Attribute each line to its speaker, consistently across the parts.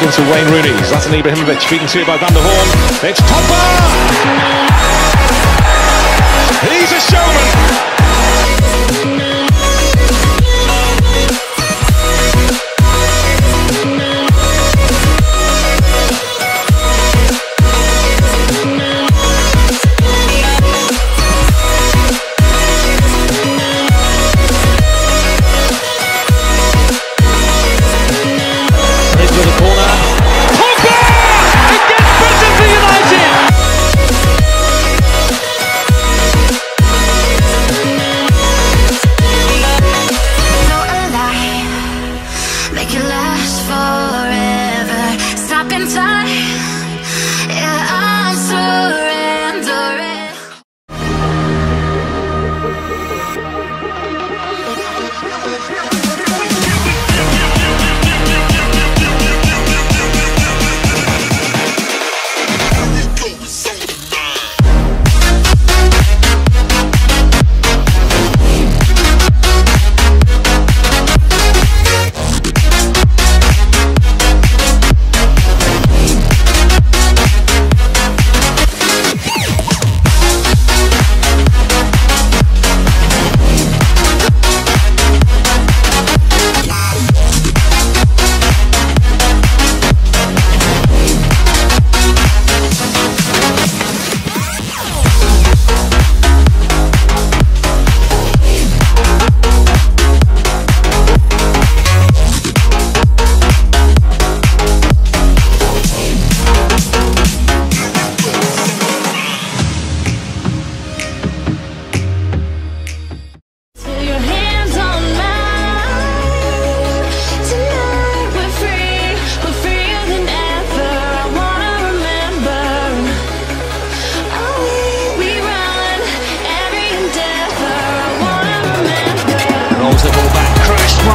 Speaker 1: Looking to Wayne Rooney. Zlatan Ibrahimovic beaten to by Van der Hoorn. It's Pogba! He's a showman! inside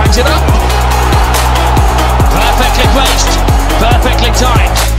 Speaker 1: brings it
Speaker 2: up. Perfectly placed, perfectly timed.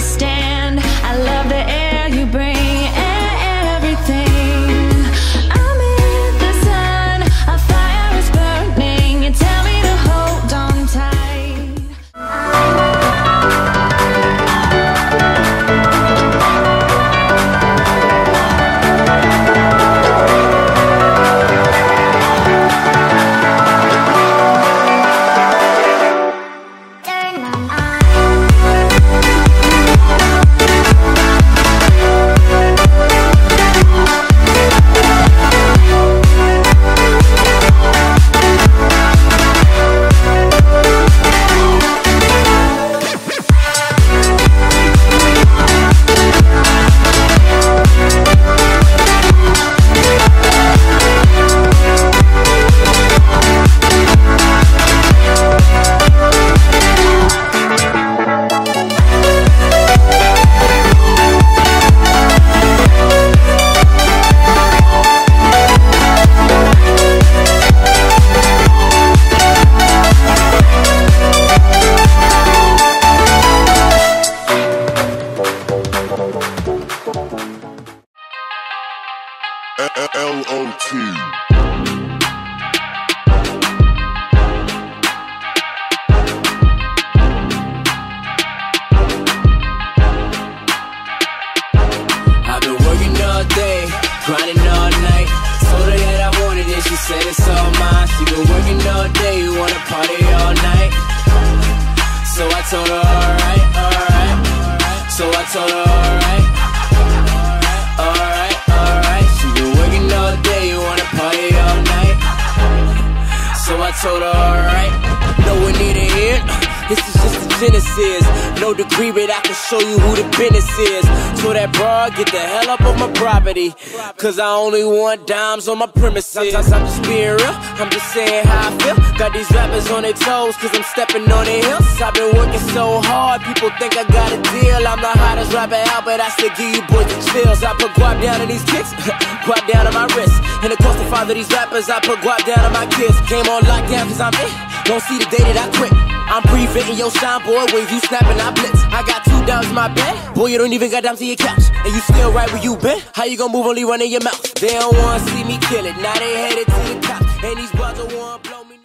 Speaker 3: understand I
Speaker 4: told her, alright. No one need end. This is just the
Speaker 3: genesis. No degree, but I can show you who the business is. So that broad, get the hell up on my property. Cause I only want dimes on my premises. Sometimes I'm just being real. I'm just saying how I feel. Got these rappers on their toes, cause I'm stepping on their heels. I've been so hard, people think I got a deal. I'm the hottest rapper out, but I still give you boys the chills. I put guap down in these kicks, guap down on my wrist. And course, the father these rappers, I put guap down on my kids. Came on lockdown cause I'm in. Don't see the day that I quit. I'm preventing your shine, boy. When you snapping, I blitz. I got two dimes in my bed. Boy, you don't even got down to your couch. And you still right where you been? How you gonna move only running your mouth? They don't wanna see me kill it. Now they headed to the cops. And these brothers don't wanna blow me.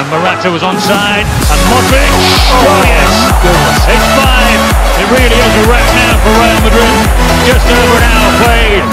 Speaker 1: And Morata was onside, and Modric. Oh yes, it's five. It really is a wrap now for Real Madrid. Just over an hour played.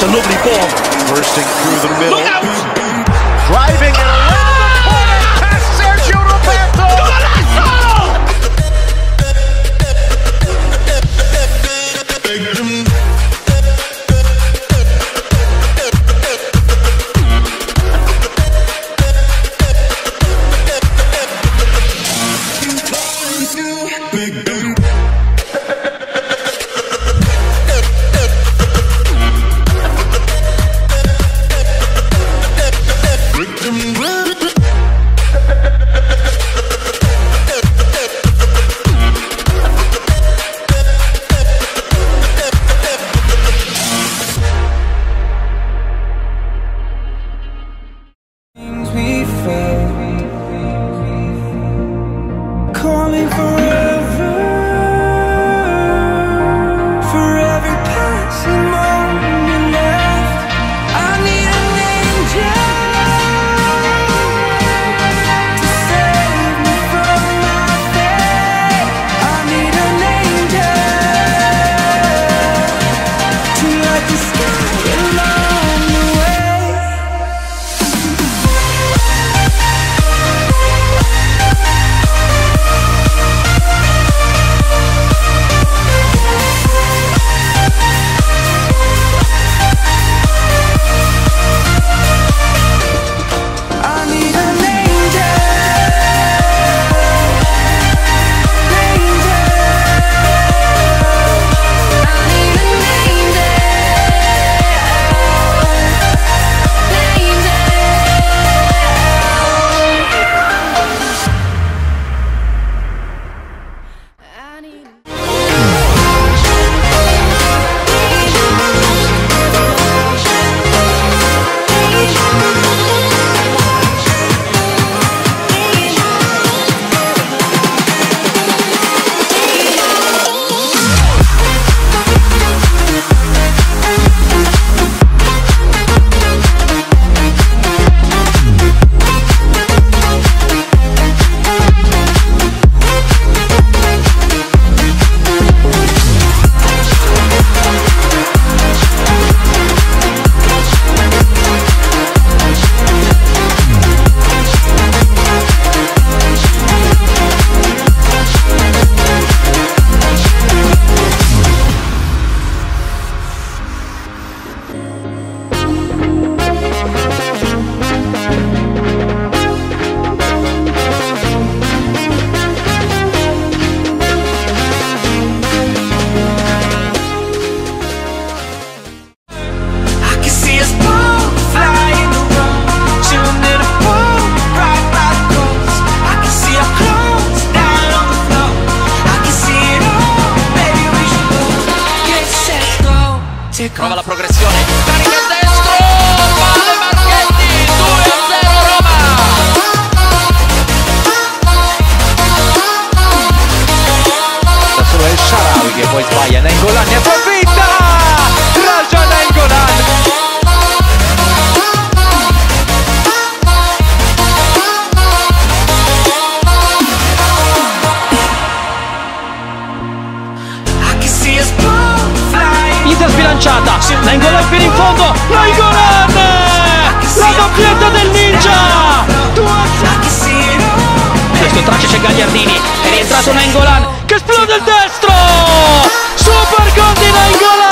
Speaker 5: It's a lovely ball. Bursting through the middle.
Speaker 6: la
Speaker 2: Lengolan fino in fondo La Lengolan la doppietta del ninja! Questo traccia c'è Gagliardini è rientrato Lengolan che esplode il destro! Super gol di Lengolan